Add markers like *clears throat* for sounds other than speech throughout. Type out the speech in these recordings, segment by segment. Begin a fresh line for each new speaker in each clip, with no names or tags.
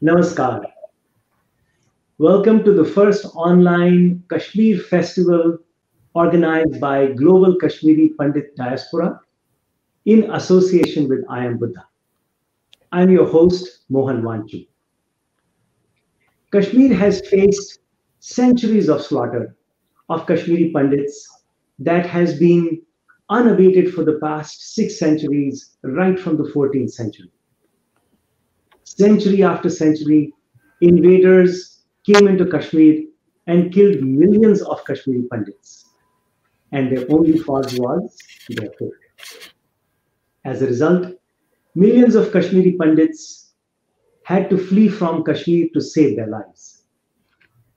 Namaskar. Welcome to the first online Kashmir festival organized by Global Kashmiri Pandit Diaspora in association with I Am Buddha. I'm your host, Mohan Wanchoo. Kashmir has faced centuries of slaughter of Kashmiri Pandits that has been unabated for the past six centuries, right from the 14th century. Century after century, invaders came into Kashmir and killed millions of Kashmiri Pandits. And their only cause was their faith. As a result, millions of Kashmiri Pandits had to flee from Kashmir to save their lives.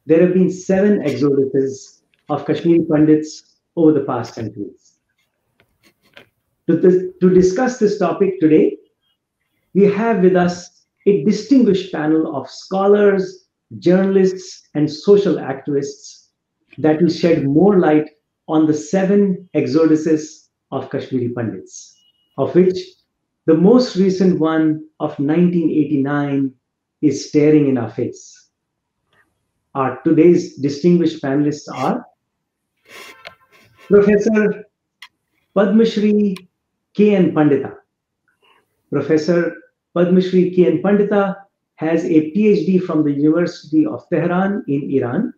There have been seven exoduses of Kashmiri Pandits over the past centuries. To, to discuss this topic today, we have with us a distinguished panel of scholars, journalists, and social activists that will shed more light on the seven exoduses of Kashmiri Pandits, of which the most recent one of 1989 is staring in our face. Our today's distinguished panelists are Professor Padma Shri K.N. Pandita. Professor Padma Shri K.N. Pandita has a PhD from the University of Tehran in Iran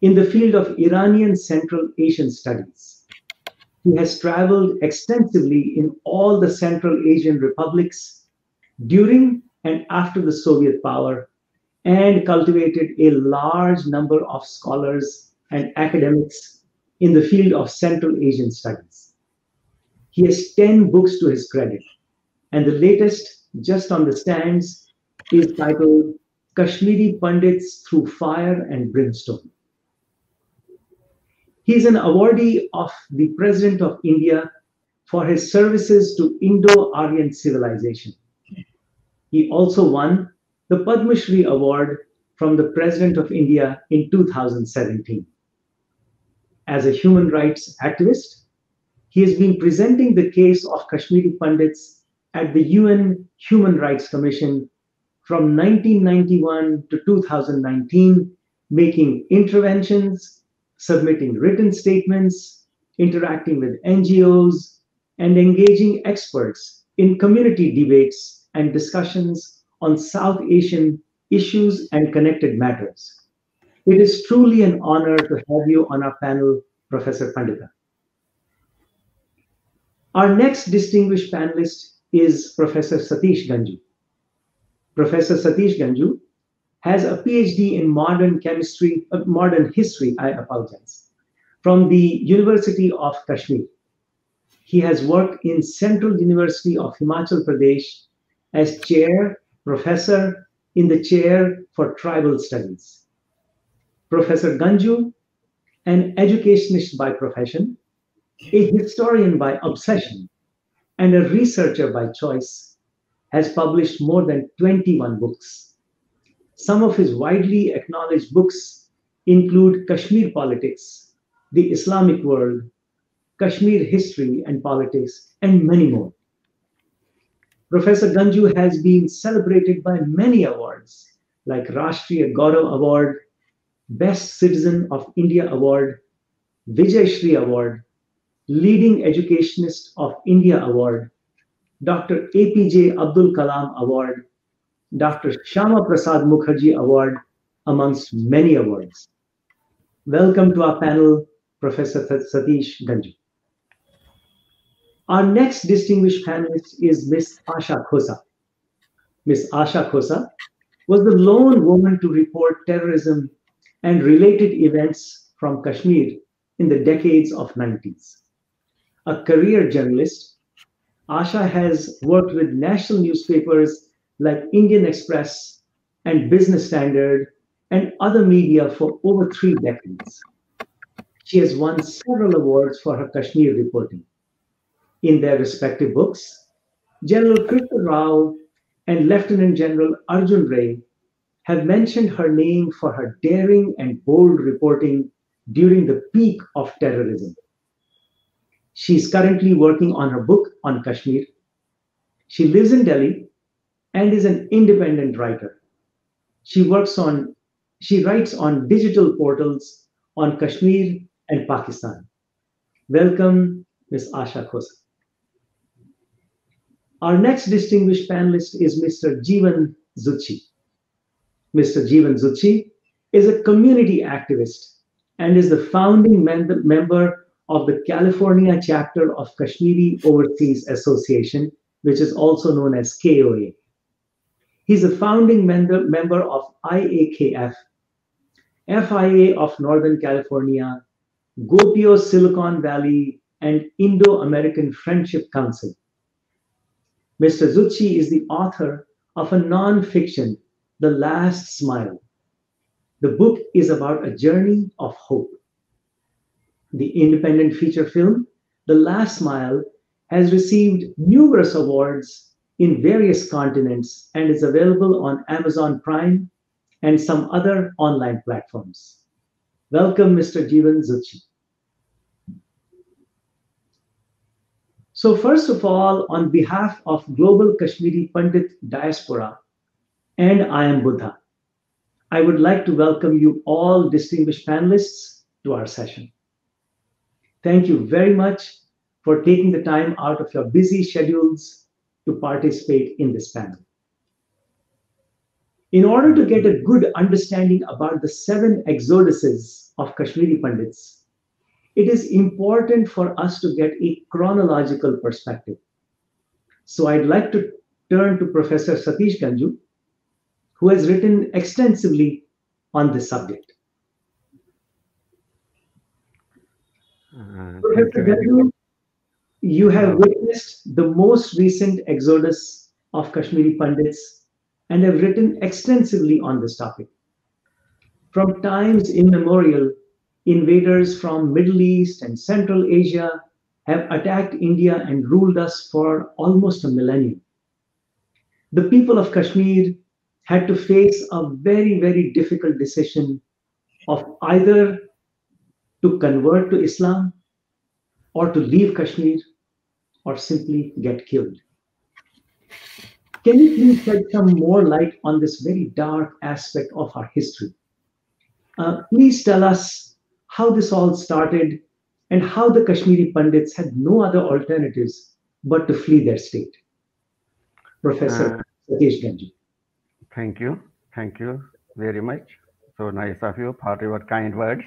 in the field of Iranian Central Asian Studies. He has traveled extensively in all the Central Asian republics during and after the Soviet power and cultivated a large number of scholars and academics in the field of Central Asian studies. He has 10 books to his credit, and the latest, just on the stands, is titled Kashmiri Pandits Through Fire and Brimstone. He is an awardee of the President of India for his services to Indo-Aryan civilization. He also won the Padma Shri Award from the President of India in 2017. As a human rights activist, he has been presenting the case of Kashmiri Pandits at the UN Human Rights Commission from 1991 to 2019, making interventions, submitting written statements, interacting with NGOs, and engaging experts in community debates and discussions on South Asian issues and connected matters. It is truly an honor to have you on our panel, Professor Pandita. Our next distinguished panelist is Professor Satish Ganjoo. Professor Satish Ganjoo has a PhD in modern chemistry, uh, modern history, I apologize, from the University of Kashmir. He has worked in Central University of Himachal Pradesh as chair, professor in the chair for tribal studies. Professor Ganjoo, an educationist by profession, a historian by obsession, and a researcher by choice, has published more than 21 books. Some of his widely acknowledged books include Kashmir Politics, The Islamic World, Kashmir History and Politics, and many more. Professor Ganjoo has been celebrated by many awards like Rashtriya Gaurav Award, Best Citizen of India Award, Vijay Shri Award, Leading Educationist of India Award, Dr. APJ Abdul Kalam Award, Dr. Shama Prasad Mukherjee Award, amongst many awards. Welcome to our panel, Professor Satish Ganjoo. Our next distinguished panelist is Ms. Aasha Khosa. Ms. Aasha Khosa was the lone woman to report terrorism and related events from Kashmir in the decades of 90s. A career journalist, Aasha has worked with national newspapers like Indian Express and Business Standard and other media for over three decades. She has won several awards for her Kashmir reporting in their respective books, General Krishna Rao and Lieutenant General Arjun Ray have mentioned her name for her daring and bold reporting during the peak of terrorism. She is currently working on her book on Kashmir. She lives in Delhi and is an independent writer. She works on, she writes on digital portals on Kashmir and Pakistan. Welcome, Ms. Aasha Khosa. Our next distinguished panelist is Mr. Jeevan Zutshi. Mr. Jeevan Zutshi is a community activist and is the founding member of the California chapter of Kashmiri Overseas Association, which is also known as KOA. He's a founding member, member of IAKF, FIA of Northern California, Gopio Silicon Valley, and Indo American Friendship Council. Mr. Zutshi is the author of a non-fiction, The Last Smile. The book is about a journey of hope. The independent feature film, The Last Smile, has received numerous awards in various continents and is available on Amazon Prime and some other online platforms. Welcome, Mr. Jeevan Zutshi. So first of all, on behalf of Global Kashmiri Pandit Diaspora and I am Buddha, I would like to welcome you all distinguished panelists to our session. Thank you very much for taking the time out of your busy schedules to participate in this panel. In order to get a good understanding about the seven exoduses of Kashmiri Pandits, it is important for us to get a chronological perspective. So I'd like to turn to Professor Satish Ganjoo, who has written extensively on this subject. Uh, Professor you have witnessed the most recent exodus of Kashmiri Pandits and have written extensively on this topic. From times immemorial, invaders from Middle East and Central Asia have attacked India and ruled us for almost a millennium. The people of Kashmir had to face a very, very difficult decision of either to convert to Islam or to leave Kashmir or simply get killed. Can you please shed some more light on this very dark aspect of our history? Uh, please tell us how this all started, and how the Kashmiri Pandits had no other alternatives but to flee their state. Professor uh, Satish Ganjoo.
Thank you. Thank you very much. So nice of you for your kind words.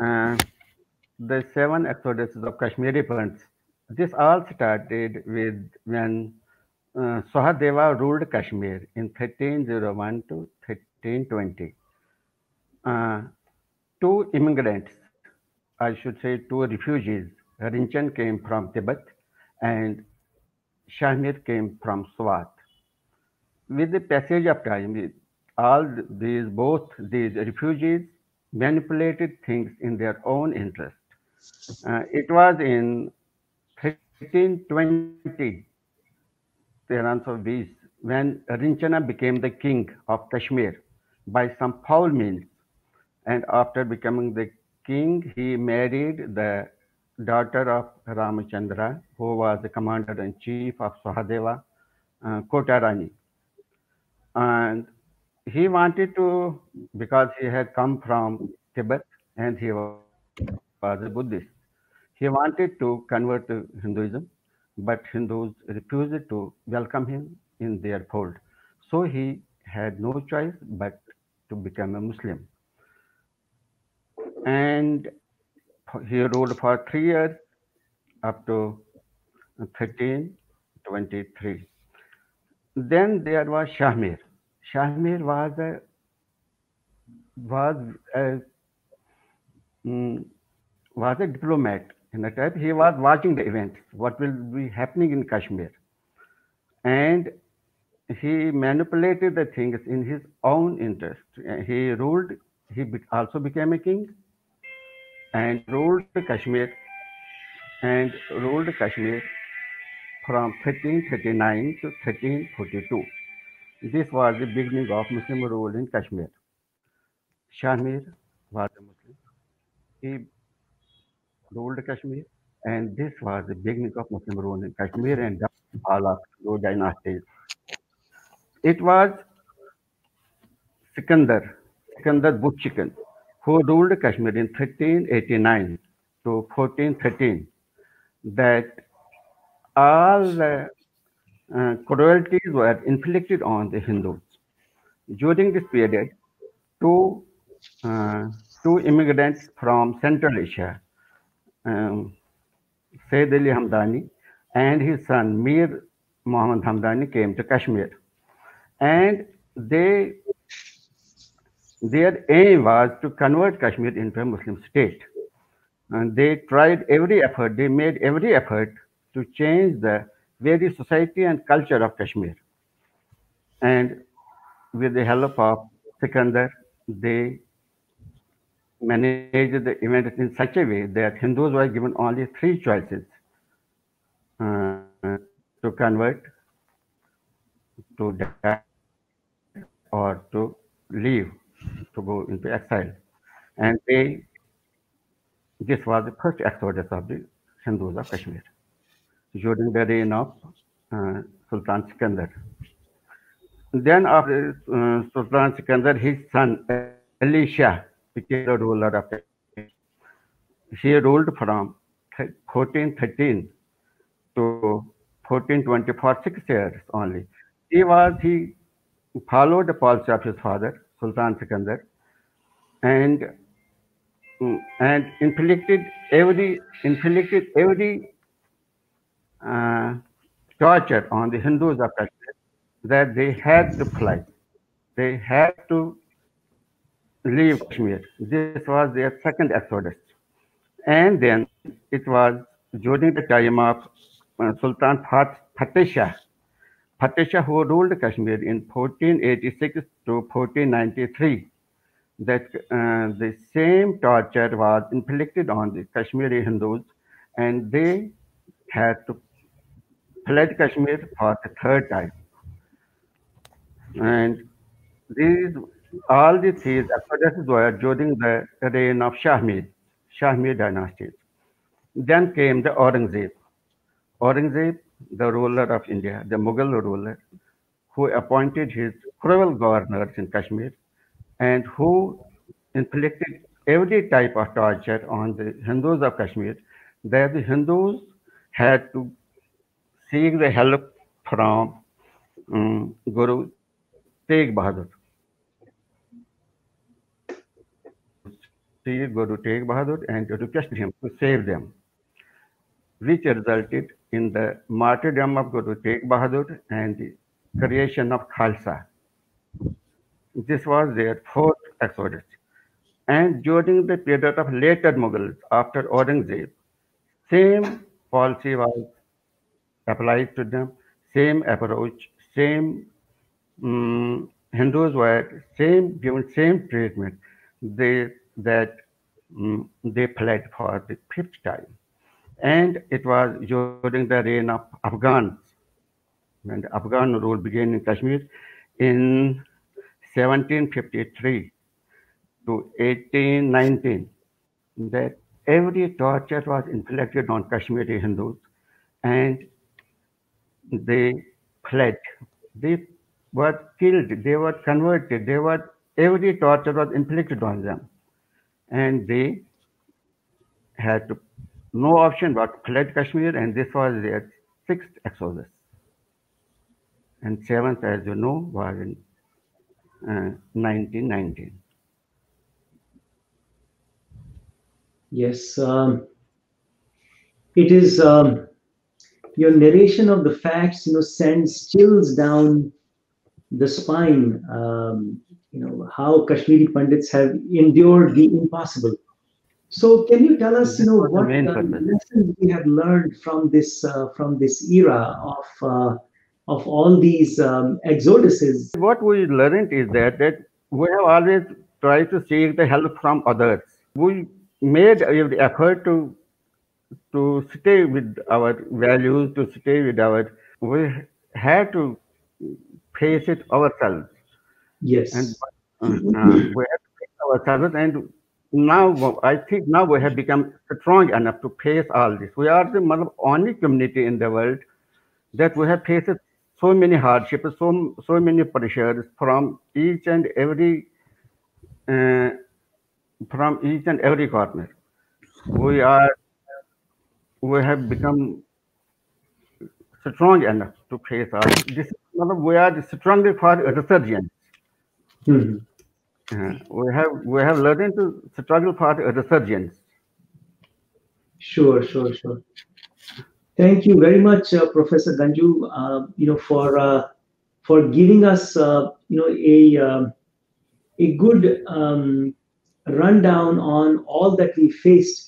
The seven exoduses of Kashmiri Pandits. This all started with when uh, Sahadeva ruled Kashmir in 1301 to 1320. Uh, two immigrants, I should say two refugees. Rinchan came from Tibet and Shahmir came from Swat. With the passage of time, all these, both these refugees manipulated things in their own interest. Uh, it was in 1320, the of Beast, when Rinchana became the king of Kashmir by some foul means and after becoming the king, he married the daughter of Ramachandra, who was the commander-in-chief of Sahadeva, uh, Kotarani. And he wanted to, because he had come from Tibet and he was a Buddhist, he wanted to convert to Hinduism, but Hindus refused to welcome him in their fold. So he had no choice but to become a Muslim and he ruled for three years up to 1323. Then there was Shahmir. Shahmir was a was a um, was a diplomat in the type. He was watching the events, what will be happening in Kashmir, and he manipulated the things in his own interest. He ruled. He also became a king and ruled Kashmir and ruled Kashmir from 1339 to 1342. This was the beginning of Muslim rule in Kashmir. Shahmir was a Muslim. He ruled Kashmir, and this was the beginning of Muslim rule in Kashmir and all of those dynasties. It was Sikandar, Sikandar Butshikan, who ruled Kashmir in 1389 to 1413, that all the uh, cruelties were inflicted on the Hindus. During this period, two, uh, two immigrants from Central Asia, um, Sayyid Ali Hamdani and his son Mir Muhammad Hamdani came to Kashmir. And they their aim was to convert Kashmir into a Muslim state. And they tried every effort, they made every effort to change the very society and culture of Kashmir. And with the help of Sikandar, they managed the event in such a way that Hindus were given only three choices uh, to convert, to die, or to leave, to go into exile. And they, this was the first exodus of the Hindus of Kashmir during the reign of uh, Sultan Sikandar. Then after uh, Sultan Sikandar, his son Ali Shah became the ruler of Kashmir. He ruled from 1413 to 1420 for six years only. He was he followed the policy of his father Sultan Sikandar and and inflicted every inflicted every uh, torture on the Hindus of Kashmir that they had to fly. They had to leave Kashmir. This was their second exodus. And then it was during the time of uh, Sultan Fateh Shah, Fateh Shah who ruled Kashmir in 1486 to 1493, that uh, the same torture was inflicted on the Kashmiri Hindus and they had to fled Kashmir for the third time. And these all these exoduses were during the reign of Shahmid, Shahmid dynasty. Then came the Aurangzeb. Aurangzeb, the ruler of India, the Mughal ruler, who appointed his cruel governors in Kashmir and who inflicted every type of torture on the Hindus of Kashmir, that the Hindus had to seek the help from um, Guru Tegh Bahadur. See Guru Tegh Bahadur and request him to save them, which resulted in the martyrdom of Guru Tegh Bahadur and the creation of Khalsa. This was their fourth exodus. And during the period of later Mughals, after Aurangzeb, same policy was applied to them, same approach, same um, Hindus were same given same treatment. They that um, they fled for the fifth time, and it was during the reign of Afghans. When the Afghan rule began in Kashmir in 1753 to 1819 that every torture was inflicted on Kashmiri Hindus. And they fled. They were killed, they were converted, they were every torture was inflicted on them. And they had to, no option but fled Kashmir, and this was their sixth exodus. And seventh, as you know, was in uh, 1919.
Yes, um, it is. Um, your narration of the facts, you know, sends chills down the spine. Um, you know how Kashmiri Pandits have endured the impossible. So, can you tell us, you know, what uh, lessons we have learned from this uh, from this era of uh, of all these um, exoduses?
What we learned is that that we have always tried to seek the help from others. We made every effort to to stay with our values, to stay with our, we had to face it ourselves.
Yes.
And uh, uh, we have to face ourselves, and now I think now we have become strong enough to face all this. We are the only community in the world that we have faced so many hardships, so so many pressures from each and every uh, from each and every corner. We are we have become strong enough to face all this. We are strongly for resurgence.
Mhm.
Uh, we have we have learned to struggle for resurgence.
Sure, sure, sure. Thank you very much, uh, Professor Ganjoo. Uh, you know, for uh, for giving us uh, you know a um, a good um, rundown on all that we faced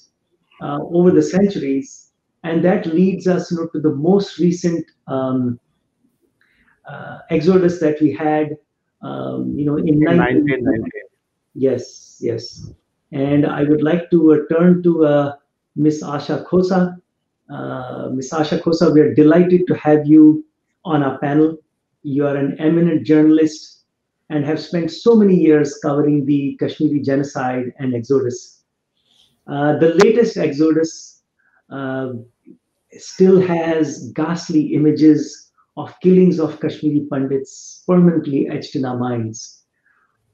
uh, over the centuries, and that leads us, you know, to the most recent um, uh, exodus that we had. Um, you know, in,
In 1990,
Yes, yes. And I would like to uh, turn to uh, Miss Aasha Khosa. Uh, Miss Aasha Khosa, we are delighted to have you on our panel. You are an eminent journalist and have spent so many years covering the Kashmiri genocide and exodus. Uh, the latest exodus uh, still has ghastly images of killings of Kashmiri Pandits permanently etched in our minds.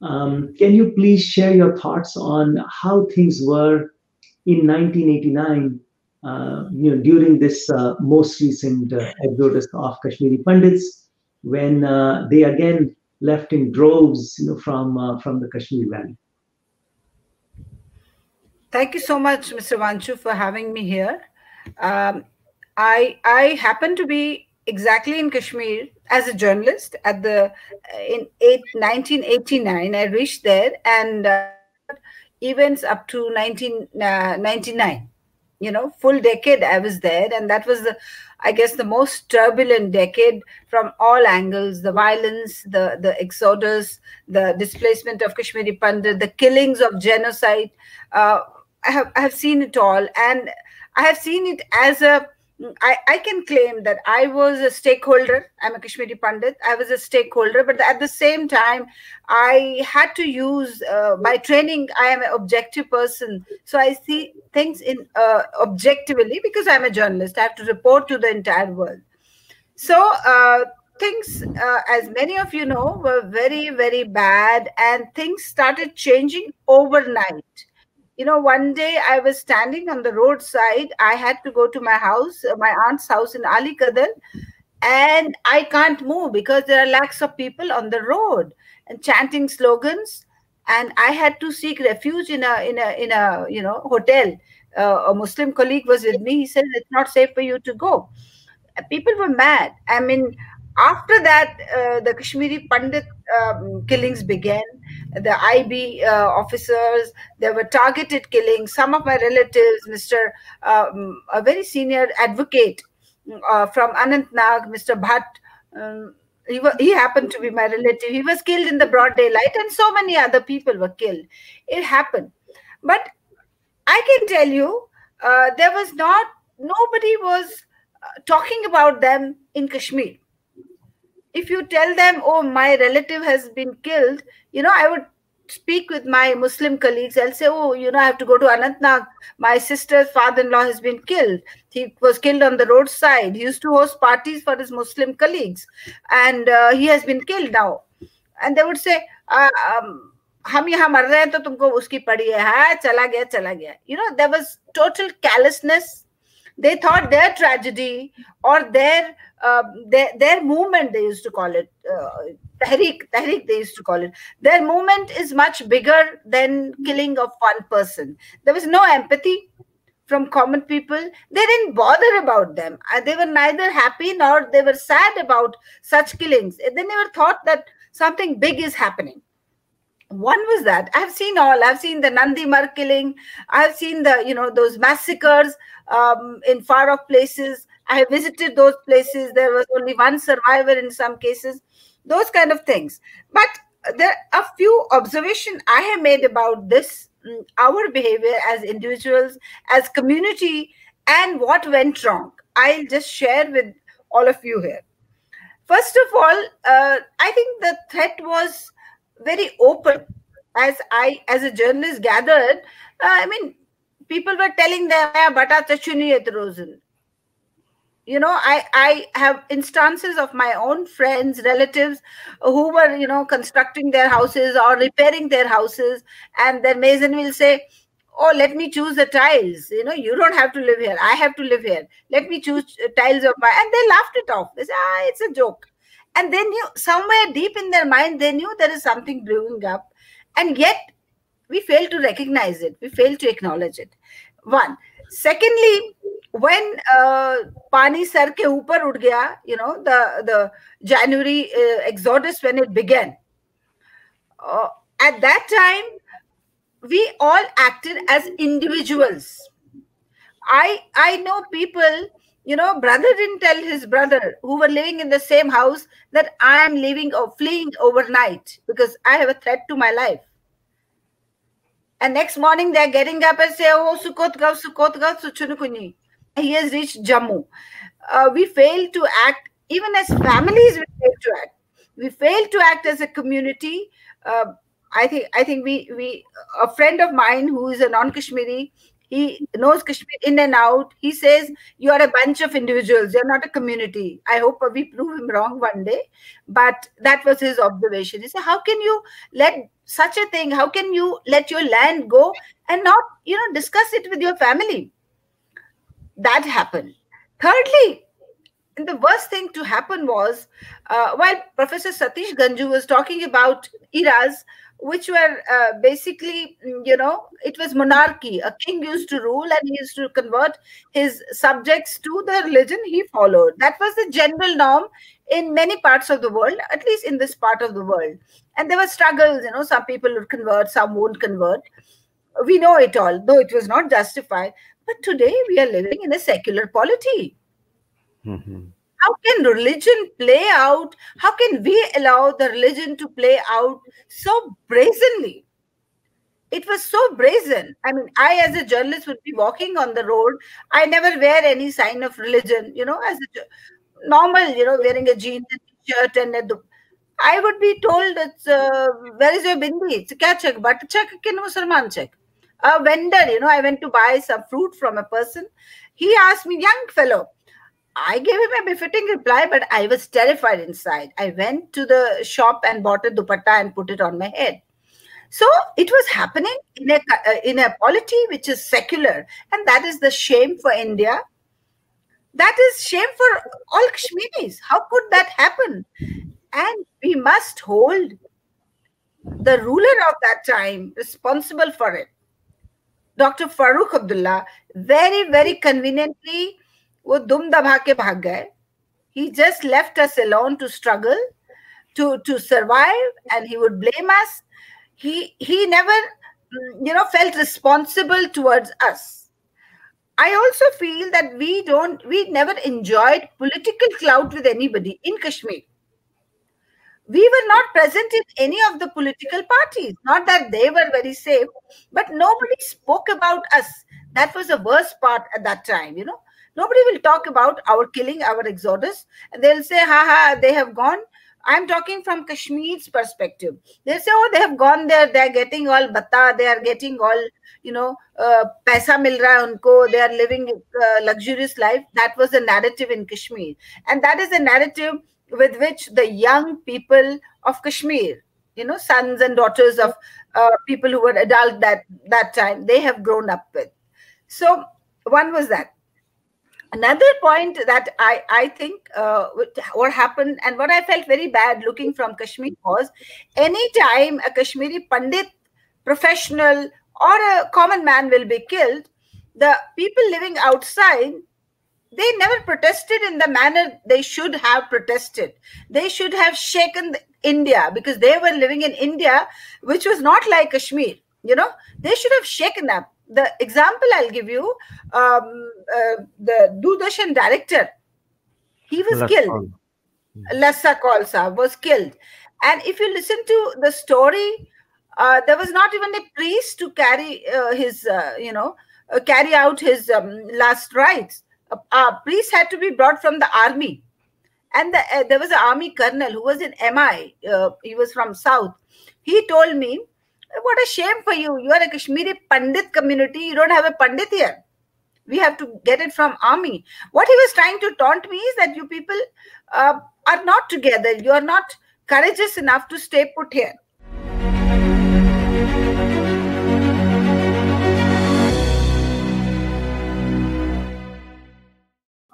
Um, can you please share your thoughts on how things were in 1989, uh, you know, during this uh, most recent uh, exodus of Kashmiri Pandits, when uh, they again left in droves, you know, from from the Kashmir Valley?
Thank you so much, Mr. Wanchoo, for having me here. Um, I I happen to be exactly in Kashmir as a journalist at the in eight, 1989. I reached there and uh, events up to 1999. You know, full decade I was there, and that was the, I guess, the most turbulent decade from all angles: the violence, the the exodus, the displacement of Kashmiri Pandit, the killings of genocide. Uh, I have I have seen it all, and I have seen it as a I, I can claim that I was a stakeholder. I'm a Kashmiri Pandit. I was a stakeholder, but at the same time, I had to use, uh, by training, I am an objective person. So I see things in uh, objectively because I'm a journalist. I have to report to the entire world. So uh, things, uh, as many of you know, were very, very bad, and things started changing overnight you know one day i was standing on the roadside. I had to go to my house uh, my aunt's house in ali kadal and i can't move because there are lakhs of people on the road and chanting slogans. And i had to seek refuge in a in a in a you know hotel. Uh, a muslim colleague was with me. He said it's not safe for you to go. People were mad. I mean after that uh, the kashmiri pandit um, killings began the IB uh, officers. There were targeted killings. Some of my relatives, Mr. Um, a very senior advocate uh, from Anantnag, Mr. Bhatt, um, he, he happened to be my relative. He was killed in the broad daylight, and so many other people were killed. It happened. But I can tell you, uh, there was not, nobody was uh, talking about them in Kashmir if you tell them, oh, my relative has been killed, you know, I would speak with my Muslim colleagues. I'll say, oh, you know, I have to go to Anantnag. My sister's father in law has been killed. He was killed on the roadside. He used to host parties for his Muslim colleagues, and uh, he has been killed now. And they would say, uh, um, हम यहाँ मर रहे हैं तो तुमको उसकी पड़ी है हाँ चला गया चला गया you know there was total callousness they thought their tragedy or their uh, their, their movement they used to call it uh, tahrik tahrik they used to call it. Their movement is much bigger than killing of one person. There was no empathy from common people. They didn't bother about them. Uh, they were neither happy nor they were sad about such killings. They never thought that something big is happening. One was that. I've seen all. I've seen the Nadimarg killing. I've seen the you know those massacres um, in far off places i have visited those places. There was only one survivor in some cases those kind of things. But there are a few observations i have made about this mm, our behavior as individuals as community and what went wrong. I'll just share with all of you here. First of all uh, i think the threat was very open. As i as a journalist gathered uh, i mean people were telling them bata chachuni rosen you know i i have instances of my own friends relatives who were you know constructing their houses or repairing their houses. And their mason will say oh let me choose the tiles. You know you don't have to live here. I have to live here. Let me choose tiles of my and they laughed it off. They say ah it's a joke. And they knew somewhere deep in their mind they knew there is something brewing up. And yet we fail to recognize it. We fail to acknowledge it. One. Secondly when uh, pani sar ke upar ud gaya you know the the january uh, exodus when it began uh, at that time we all acted as individuals. I i know people you know brother didn't tell his brother who were living in the same house that i am leaving or fleeing overnight because i have a threat to my life. And next morning they're getting up and say oh sukot gav sukot gav suchunukuni he has reached Jammu. Uh, we fail to act, even as families, we fail to act. We fail to act as a community. Uh, I think I think we we a friend of mine who is a non-Kashmiri, he knows Kashmir in and out. He says you are a bunch of individuals. You're not a community. I hope we prove him wrong one day, but that was his observation. He said, "How can you let such a thing? How can you let your land go and not you know discuss it with your family?" That happened. Thirdly, the worst thing to happen was uh, while Professor Satish Ganjoo was talking about eras, which were uh, basically, you know, it was monarchy. A king used to rule and he used to convert his subjects to the religion he followed. That was the general norm in many parts of the world, at least in this part of the world. And there were struggles, you know, some people would convert, some won't convert. We know it all, though it was not justified. But today we are living in a secular polity. Mm-hmm. How can religion play out? How can we allow the religion to play out so brazenly? It was so brazen. I mean, I, as a journalist, would be walking on the road. I never wear any sign of religion, you know, as a normal, you know, wearing a jeans and shirt and a I would be told, it's, uh, where is your bindi? It's a check, but check, can Musliman check a vendor, you know, I went to buy some fruit from a person. He asked me, young fellow, I gave him a befitting reply, but I was terrified inside. I went to the shop and bought a dupatta and put it on my head. So it was happening in a uh, in a polity which is secular, and that is the shame for India. That is shame for all Kashmiris. How could that happen? And we must hold the ruler of that time responsible for it. Doctor Farooq Abdullah very very conveniently वो दुम दबा के भाग गए he just left us alone to struggle to to survive and he would blame us he he never you know felt responsible towards us i also feel that we don't we never enjoyed political clout with anybody in kashmir we were not present in any of the political parties. Not that they were very safe, but nobody spoke about us. That was the worst part at that time, you know. Nobody will talk about our killing, our exodus, and they'll say, ha ha, they have gone. I'm talking from Kashmir's perspective. They say, oh, they have gone there, they're getting all bata, they are getting all, you know, uh, paisa mil raha unko, they are living a luxurious life. That was the narrative in Kashmir. And that is a narrative with which the young people of Kashmir, you know, sons and daughters of uh, people who were adult that that time, they have grown up with. So one was that. Another point that I I think uh, what happened and what I felt very bad looking from Kashmir was any time a Kashmiri Pandit, professional or a common man will be killed, the people living outside they never protested in the manner they should have protested. They should have shaken India because they were living in India, which was not like Kashmir. You know, they should have shaken up. The example I'll give you um, uh, the Doordarshan director, he was Lassa killed. Lassa Kaul was killed. And if you listen to the story, uh, there was not even a priest to carry uh, his, uh, you know, uh, carry out his um, last rites a, a priest had to be brought from the army. And the, uh, there was an army colonel who was in mi uh, he was from south. He told me what a shame for you. You are a kashmiri pandit community. You don't have a pandit here. We have to get it from army. What he was trying to taunt me is that you people uh, are not together. You are not courageous enough to stay put here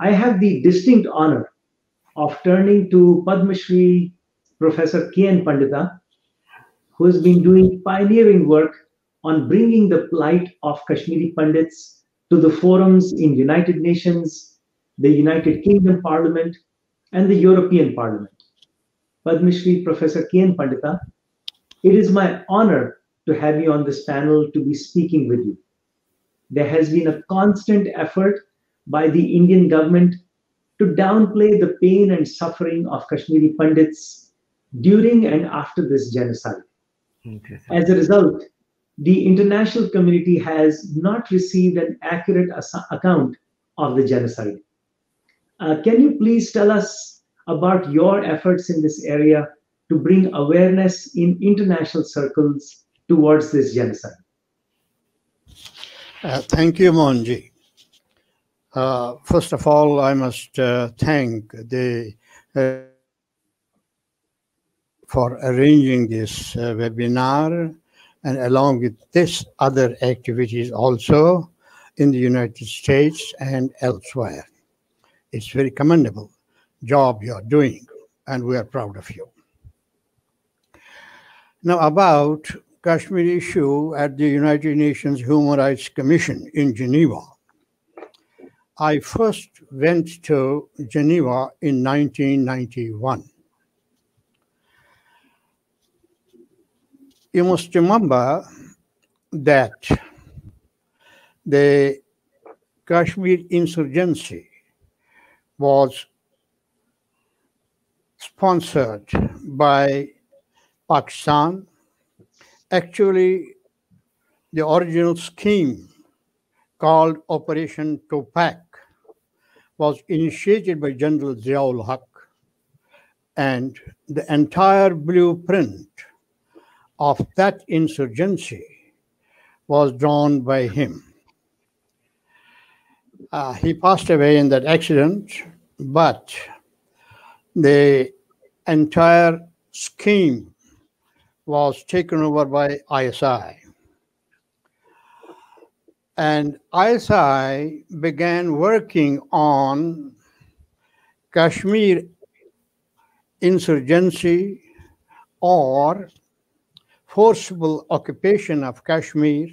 I have the distinct honor of turning to Padma Shri Professor K.N. Pandita, who has been doing pioneering work on bringing the plight of Kashmiri Pandits to the forums in United Nations, the United Kingdom Parliament, and the European Parliament. Padma Shri Professor K.N. Pandita, it is my honor to have you on this panel to be speaking with you. There has been a constant effort by the Indian government to downplay the pain and suffering of Kashmiri Pandits during and after this genocide. As a result, the international community has not received an accurate account of the genocide. Uh, can you please tell us about your efforts in this area to bring awareness in international circles towards this genocide?
Uh, thank you, Monji. Uh, first of all, I must uh, thank the uh, for arranging this uh, webinar and along with this other activities also in the United States and elsewhere. It's very commendable job you're doing and we are proud of you. Now about Kashmir issue at the United Nations Human Rights Commission in Geneva. I first went to Geneva in 1991. You must remember that the Kashmir insurgency was sponsored by Pakistan. Actually, the original scheme called Operation Topak was initiated by General Ziaul Haq and the entire blueprint of that insurgency was drawn by him. Uh, he passed away in that accident, but the entire scheme was taken over by ISI. And ISI began working on Kashmir insurgency or forcible occupation of Kashmir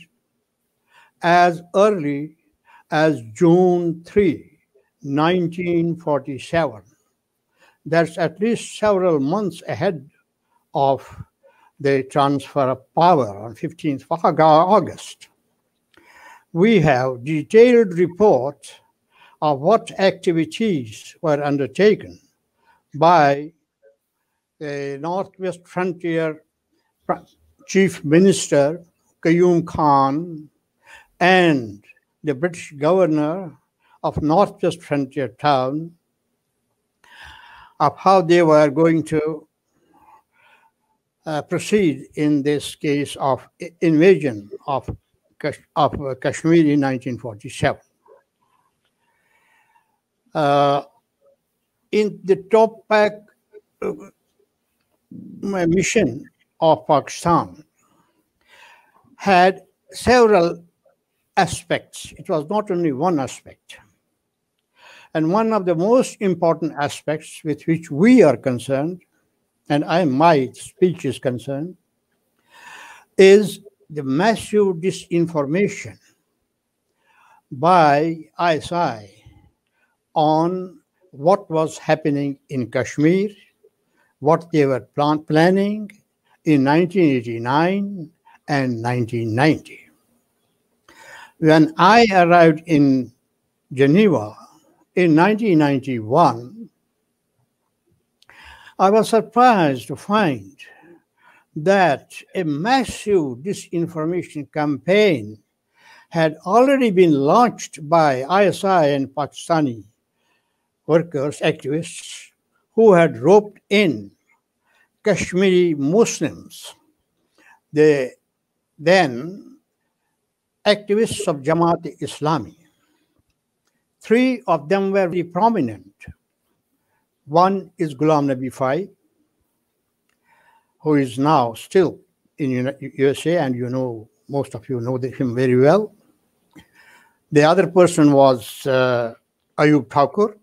as early as June 3, 1947. That's at least several months ahead of the transfer of power on 15th August we have detailed reports of what activities were undertaken by the Northwest Frontier Chief Minister Qayyum Khan and the British Governor of Northwest Frontier Town of how they were going to uh, proceed in this case of invasion of of uh, Kashmir in 1947. Uh, in the Topak uh, mission of Pakistan had several aspects. It was not only one aspect. And one of the most important aspects with which we are concerned, and I my speech is concerned, is the massive disinformation by ISI on what was happening in Kashmir, what they were plan planning in 1989 and 1990. When I arrived in Geneva in 1991, I was surprised to find that a massive disinformation campaign had already been launched by ISI and Pakistani workers, activists, who had roped in Kashmiri Muslims, the then activists of Jamaat Islami. Three of them were very prominent. One is Ghulam Nabi Fai, who is now still in USA, and you know, most of you know him very well. The other person was uh, Ayub Thakur.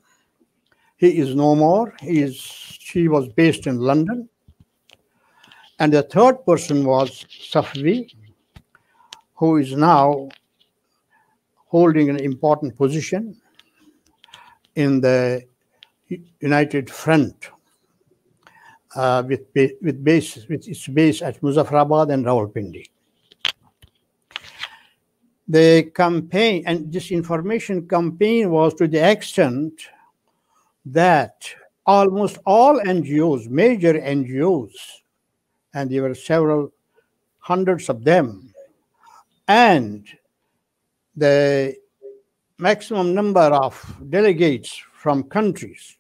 He is no more. He is, she was based in London. And the third person was Safvi, who is now holding an important position in the United Front uh, with, with, base, with its base at Muzaffarabad and Rawalpindi. The campaign and this information campaign was to the extent that almost all NGOs, major NGOs, and there were several hundreds of them, and the maximum number of delegates from countries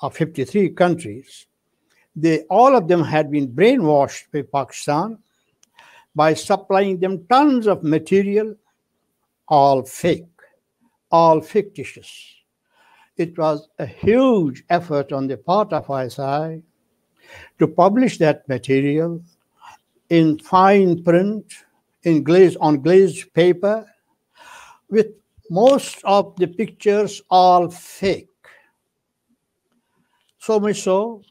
of 53 countries they all of them had been brainwashed by pakistan by supplying them tons of material all fake all fictitious. It was a huge effort on the part of ISI to publish that material in fine print in glaze on glazed paper with most of the pictures all fake. So much so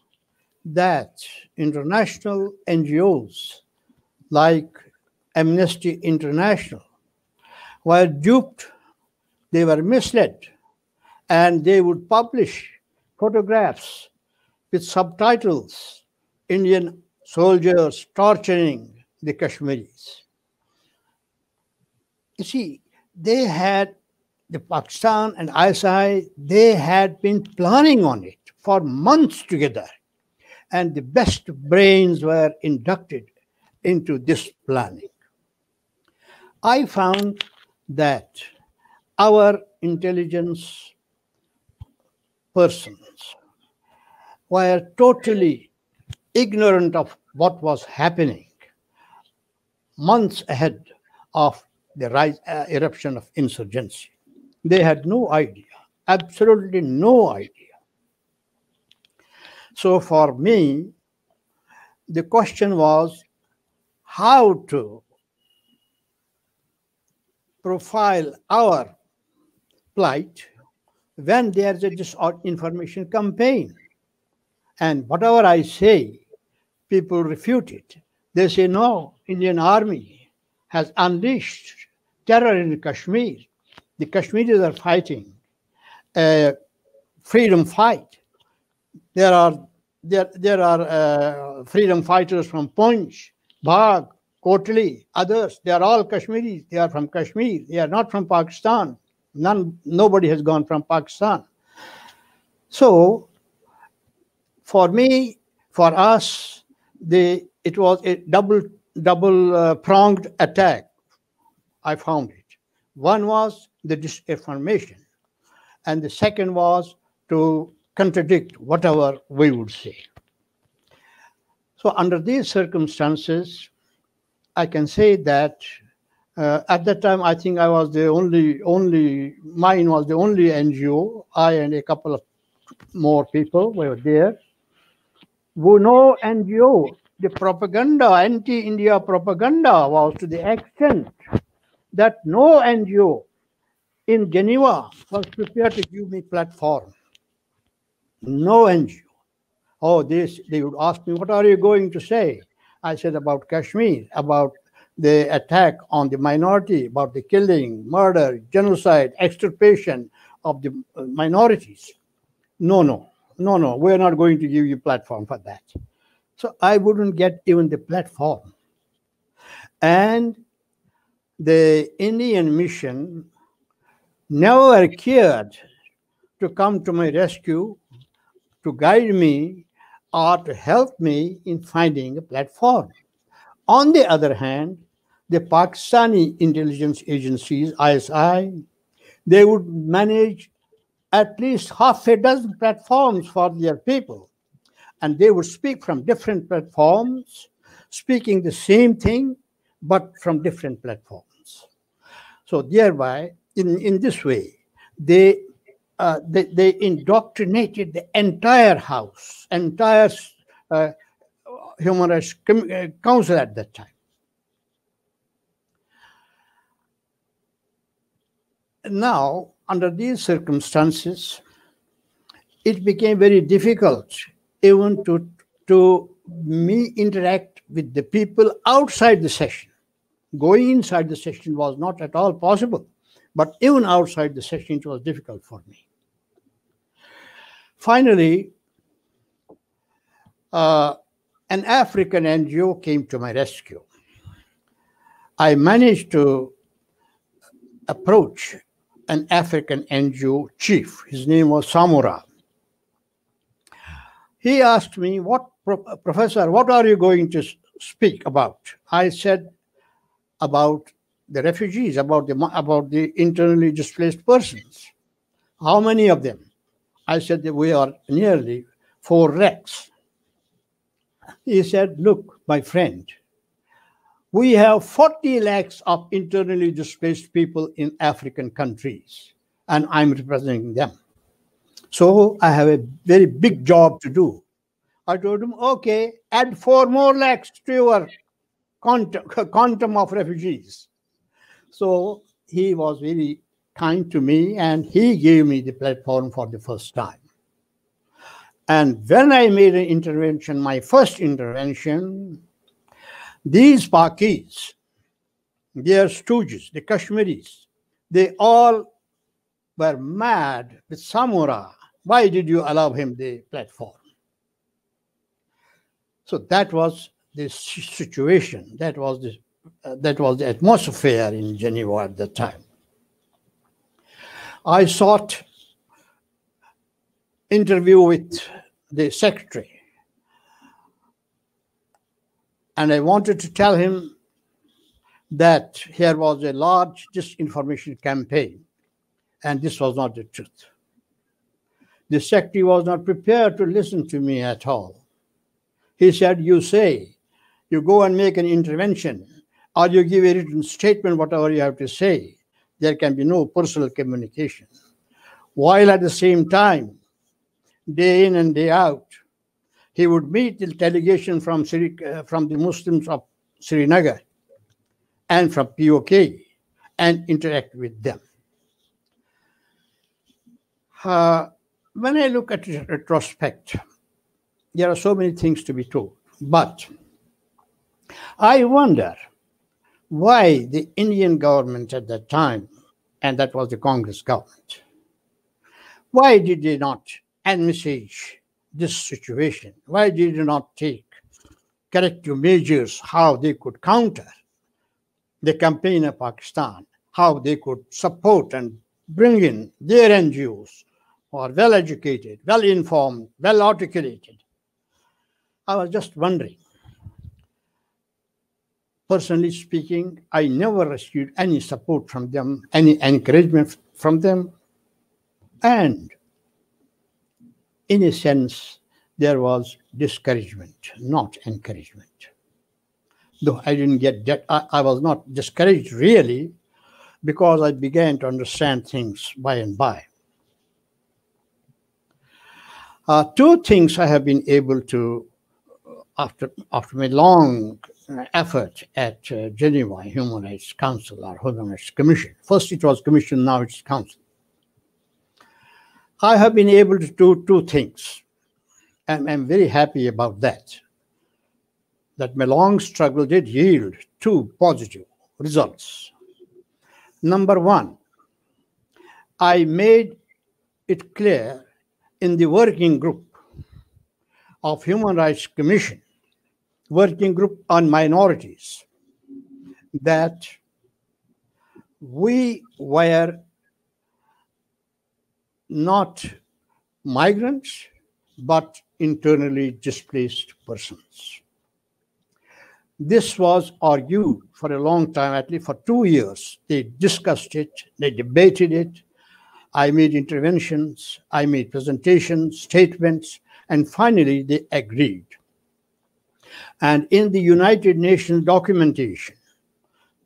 that international ngos like amnesty international were duped they were misled and they would publish photographs with subtitles Indian soldiers torturing the Kashmiris. You see, they had the Pakistan and ISI, they had been planning on it for months together. And the best brains were inducted into this planning. I found that our intelligence persons were totally ignorant of what was happening months ahead of the rise, uh, eruption of insurgency. They had no idea, absolutely no idea. So for me, the question was how to profile our plight when there's a disinformation campaign. And whatever I say, people refute it. They say, no, Indian army has unleashed terror in Kashmir. The Kashmiris are fighting a freedom fight. There are there, there are uh, freedom fighters from Poonch, Bagh, Kotli, others. They are all Kashmiris. They are from Kashmir. They are not from Pakistan. None, nobody has gone from Pakistan. So, for me, for us, the it was a double double uh, pronged attack. I found it. One was the disinformation, and the second was to contradict whatever we would say. So, under these circumstances, I can say that uh, at that time, I think I was the only, only, mine was the only NGO. I and a couple of more people were there. Who no NGO, the propaganda, anti-India propaganda was to the extent that no NGO in Geneva was prepared to give me platform. No NGO. Oh, this they would ask me, what are you going to say? I said about Kashmir, about the attack on the minority, about the killing, murder, genocide, extirpation of the uh, minorities. No, no, no, no, we're not going to give you platform for that. So I wouldn't get even the platform. And the Indian mission never cared to come to my rescue, to guide me, or to help me in finding a platform. On the other hand, the Pakistani intelligence agencies, ISI, they would manage at least half a dozen platforms for their people. And they would speak from different platforms, speaking the same thing, but from different platforms. So thereby, in, in this way, they, uh, they, they indoctrinated the entire house, entire uh, human rights uh, council at that time. Now, under these circumstances, it became very difficult even to, to me interact with the people outside the session. Going inside the session was not at all possible, but even outside the session, it was difficult for me. Finally, uh, an African NGO came to my rescue. I managed to approach an African NGO chief. His name was Samura. He asked me, "What, Professor, what are you going to speak about?" I said, "About the refugees, about the about the internally displaced persons. How many of them?" I said we are nearly four lakhs. He said, "Look, my friend, we have 40 lakhs of internally displaced people in African countries, and I'm representing them. So I have a very big job to do. I told him, okay, add four more lakhs to your quantum, quantum of refugees. So he was very kind to me and he gave me the platform for the first time. And when I made an intervention, my first intervention, these Pakis, their stooges, the Kashmiris, they all were mad with Samura. Why did you allow him the platform? So that was the situation. That was the uh, that was the atmosphere in Geneva at the time. I sought interview with the secretary and I wanted to tell him that here was a large disinformation campaign, and this was not the truth. The secretary was not prepared to listen to me at all. He said, You say, you go and make an intervention, or you give a written statement, whatever you have to say. There can be no personal communication. While at the same time, day in and day out, he would meet the delegation from, Sri, uh, from the Muslims of Srinagar and from POK and interact with them. Uh, when I look at retrospect, there are so many things to be told, but I wonder why the Indian government at that time, and that was the Congress government, why did they not envisage this situation? Why did they not take corrective measures how they could counter the campaign of Pakistan, how they could support and bring in their NGOs who are well educated, well informed, well articulated? I was just wondering. Personally speaking, I never received any support from them, any encouragement from them. And in a sense, there was discouragement, not encouragement. Though I didn't get that, I, I was not discouraged really because I began to understand things by and by. Uh, two things I have been able to, after, after my long effort at uh, Geneva Human Rights Council or Human Rights Commission. First it was Commission, now it's Council. I have been able to do two things. And I'm very happy about that. That my long struggle did yield two positive results. Number one, I made it clear in the working group of Human Rights Commission, working group on minorities, that we were not migrants, but internally displaced persons. This was argued for a long time, at least for two years. They discussed it, they debated it. I made interventions, I made presentations, statements, and finally they agreed. And in the United Nations documentation,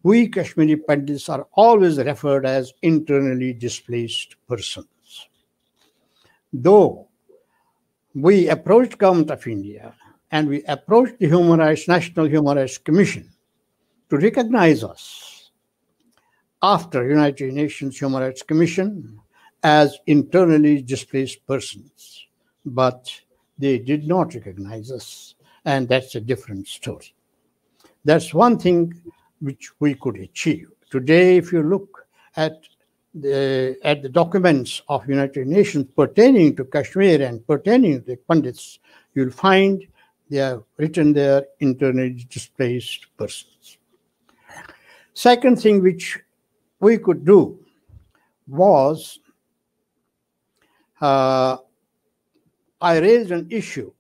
we Kashmiri Pandits are always referred as internally displaced persons. Though we approached government of India and we approached the Human Rights National Human Rights Commission to recognize us after United Nations Human Rights Commission as internally displaced persons, but they did not recognize us, and that's a different story. That's one thing which we could achieve. Today, if you look at the, at the documents of United Nations pertaining to Kashmir and pertaining to the Pandits, you'll find they are written there internally displaced persons. Second thing which we could do was uh, I raised an issue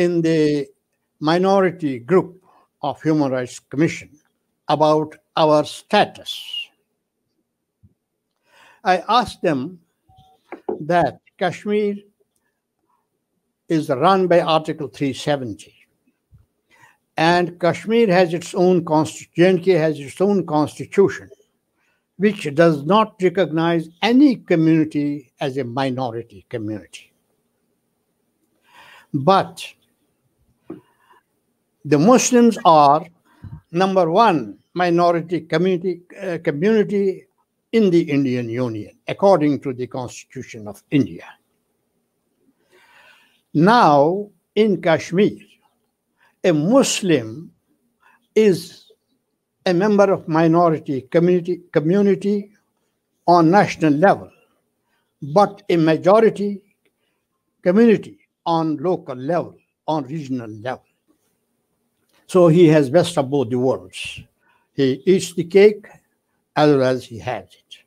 in the minority group of Human Rights Commission about our status I asked them that Kashmir is run by Article 370. And Kashmir has its own constitution, has its own constitution, which does not recognize any community as a minority community. But the Muslims are number one minority community, uh, community in the Indian Union, according to the Constitution of India. Now, in Kashmir, a Muslim is a member of minority community, community on national level, but a majority community on local level, on regional level. So he has best of both the worlds. He eats the cake as well as he has it.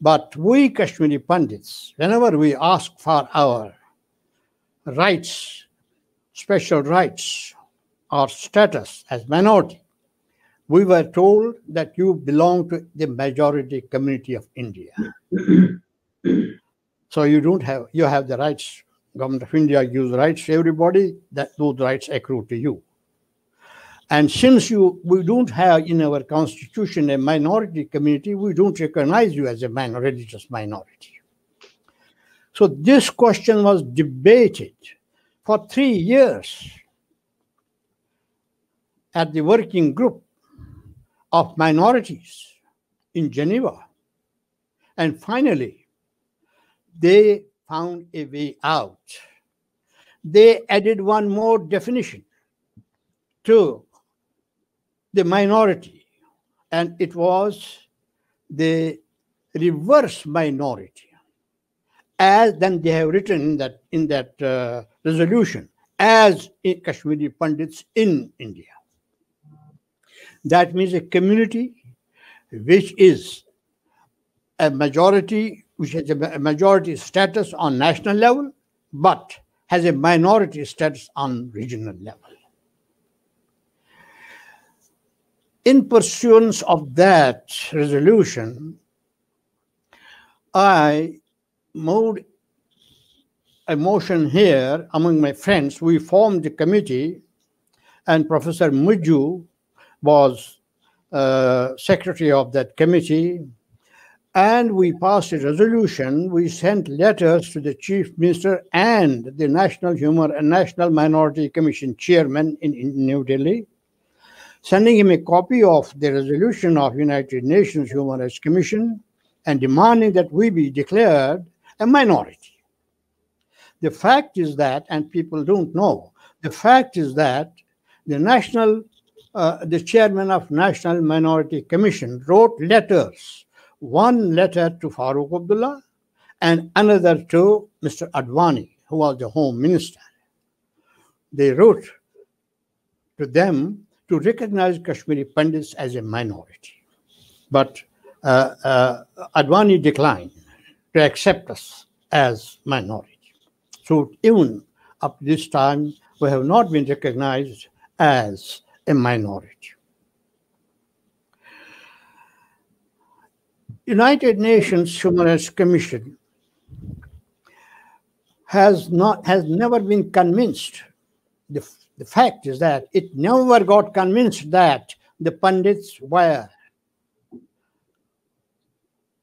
But we Kashmiri Pandits, whenever we ask for our rights, special rights, or status as minority, we were told that you belong to the majority community of India. *clears throat* so you don't have you have the rights. Government of India gives rights to everybody, that those rights accrue to you. And since you we don't have in our constitution a minority community, we don't recognize you as a minor, religious minority. So this question was debated for three years at the working group of minorities in Geneva. And finally, they found a way out. They added one more definition to the minority, and it was the reverse minority, as then they have written that in that uh, resolution as Kashmiri Pandits in India. That means a community which is a majority, which has a majority status on national level, but has a minority status on regional level. In pursuance of that resolution, I moved a motion here among my friends. We formed a committee, and Professor Muju was uh, secretary of that committee. And we passed a resolution. We sent letters to the chief minister and the National Human and National Minority Commission chairman in, in New Delhi sending him a copy of the resolution of United Nations Human Rights Commission and demanding that we be declared a minority. The fact is that, and people don't know, the fact is that the national, uh, the chairman of National Minority Commission wrote letters, one letter to Farooq Abdullah and another to Mr. Advani, who was the home minister. They wrote to them to recognize Kashmiri Pandits as a minority. But uh, uh, Advani declined to accept us as minority. So even up to this time, we have not been recognized as a minority. United Nations Human Rights Commission has not has never been convinced the the fact is that it never got convinced that the Pandits were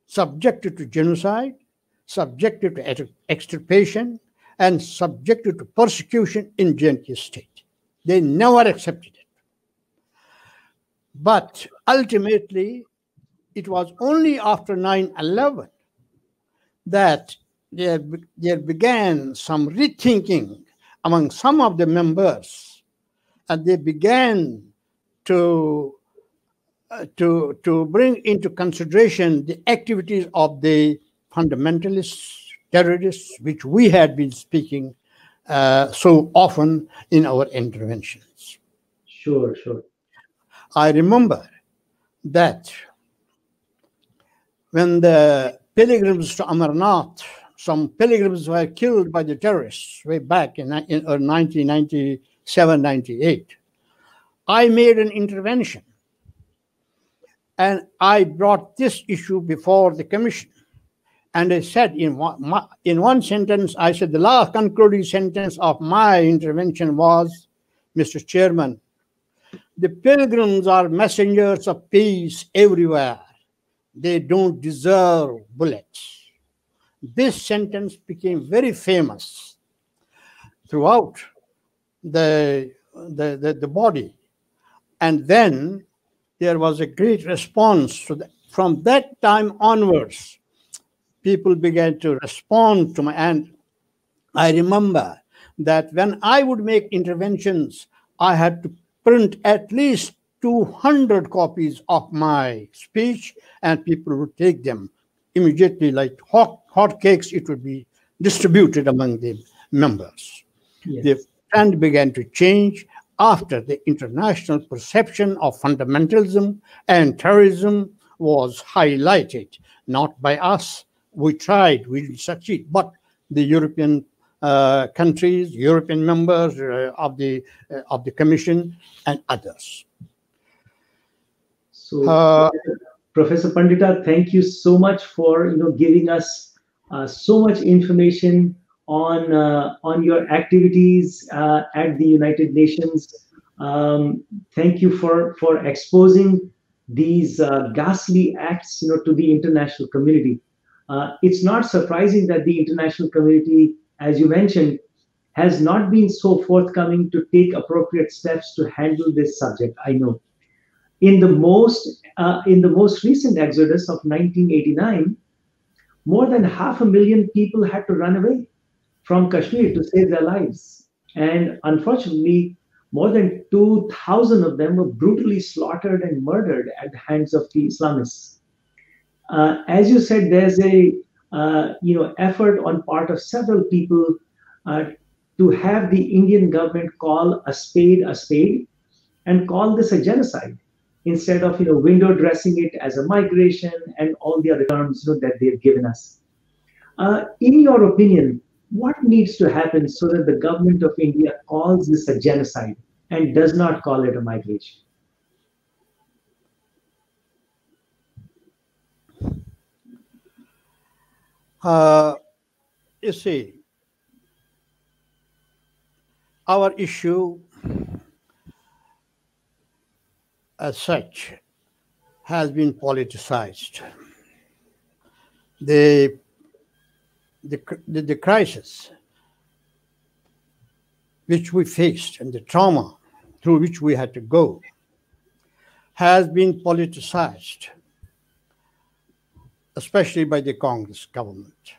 subjected to genocide, subjected to extirpation, and subjected to persecution in J&K state. They never accepted it. But ultimately, it was only after 9 11 that there, there began some rethinking among some of the members, and they began to, uh, to, to bring into consideration the activities of the fundamentalists, terrorists, which we had been speaking uh, so often in our interventions.
Sure, sure.
I remember that when the pilgrims to Amarnath, some pilgrims were killed by the terrorists way back in, in uh, 1997 98. I made an intervention and I brought this issue before the commission. And I said in one, in one sentence, I said the last concluding sentence of my intervention was, Mr. Chairman, the pilgrims are messengers of peace everywhere. They don't deserve bullets. This sentence became very famous throughout the, the, the, the body. And then there was a great response to that. From that time onwards, people began to respond to my and I remember that when I would make interventions, I had to print at least 200 copies of my speech, and people would take them immediately, like hot, hot cakes, it would be distributed among the members. Yes. The trend began to change after the international perception of fundamentalism and terrorism was highlighted, not by us. We tried, we didn't succeed, but the European uh, countries, European members uh, of the uh, of the Commission, and others.
So, uh, Professor Pandita, thank you so much for you know giving us uh, so much information on uh, on your activities at the United Nations. Um, thank you for for exposing these ghastly acts, you know, to the international community. it's not surprising that the international community as you mentioned, has not been so forthcoming to take appropriate steps to handle this subject. I know. In the most uh, in the most recent exodus of 1989, more than half a million people had to run away from Kashmir to save their lives, and unfortunately, more than 2,000 of them were brutally slaughtered and murdered at the hands of the Islamists. Uh, as you said, there's a uh, you know, effort on part of several people uh, to have the Indian government call a spade a spade and call this a genocide instead of you know window dressing it as a migration and all the other terms you know, that they've given us. Uh, in your opinion, what needs to happen so that the government of India calls this a genocide and does not call it a migration?
Uh, you see, our issue as such has been politicized. The, the, the, the crisis which we faced and the trauma through which we had to go has been politicized especially by the Congress government.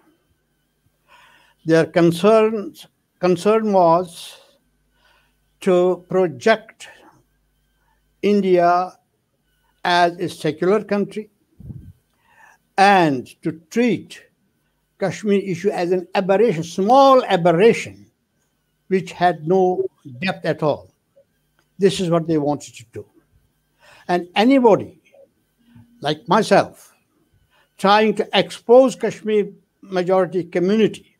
Their concerns, concern was to project India as a secular country and to treat Kashmir issue as an aberration, small aberration, which had no depth at all. This is what they wanted to do. And anybody like myself trying to expose Kashmir majority community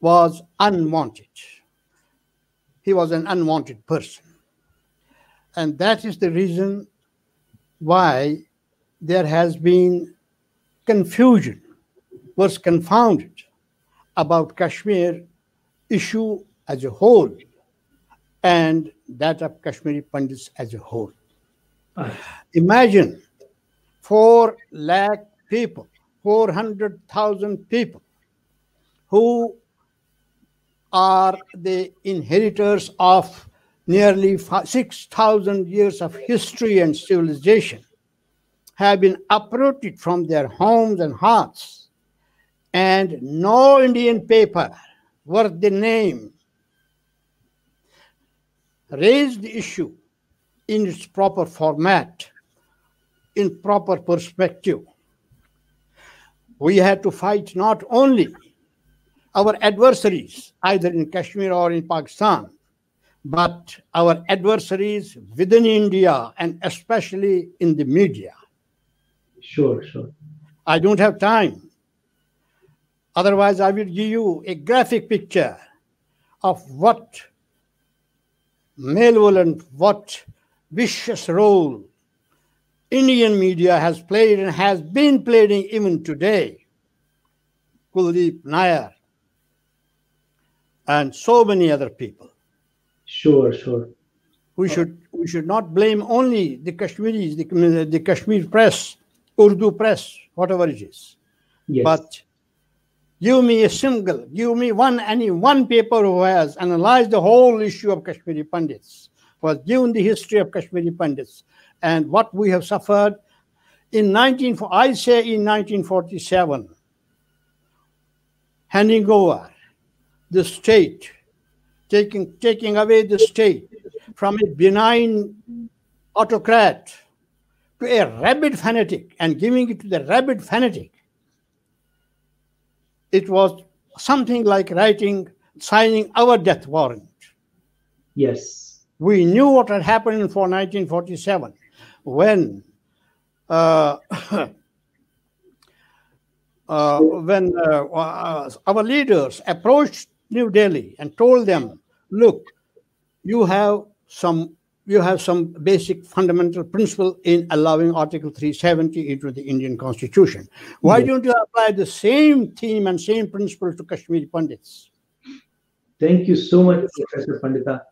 was unwanted. He was an unwanted person. And that is the reason why there has been confusion, was confounded about Kashmir issue as a whole and that of Kashmiri Pandits as a whole. Imagine 4 lakh people, 400,000 people who are the inheritors of nearly 6,000 years of history and civilization have been uprooted from their homes and hearts, and no Indian paper worth the name raised the issue in its proper format, in proper perspective. We had to fight not only our adversaries, either in Kashmir or in Pakistan, but our adversaries within India and especially in the media.
Sure, sure.
I don't have time. Otherwise, I will give you a graphic picture of what malevolent, what vicious role Indian media has played and has been playing even today. Kuldip Nayar and so many other people.
Sure, sure.
We uh, should we should not blame only the Kashmiris, the, the Kashmir press, Urdu press, whatever it is.
Yes.
But give me a single, give me one any one paper who has analyzed the whole issue of Kashmiri Pandits, was given the history of Kashmiri Pandits and what we have suffered in 19 I say in 1947, handing over the state, taking taking away the state from a benign autocrat to a rabid fanatic and giving it to the rabid fanatic it was something like writing, signing our death warrant.
Yes.
We knew what had happened for 1947 when uh, *coughs* uh, when uh, uh, our leaders approached New Delhi and told them, "Look, you have some you have some basic fundamental principle in allowing Article 370 into the Indian Constitution. Why
Yes.
don't you apply the same theme and same principle to Kashmiri Pandits?
Thank you so much, Professor Pandita.